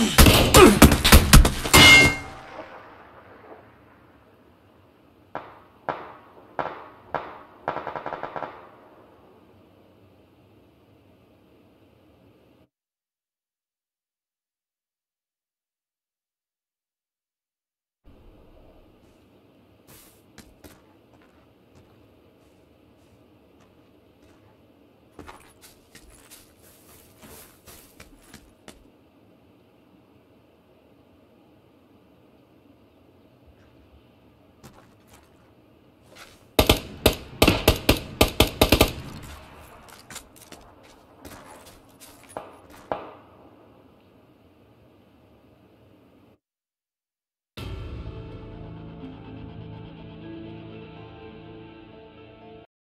Ugh.